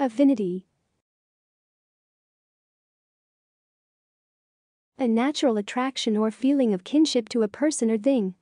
Affinity. A natural attraction or feeling of kinship to a person or thing.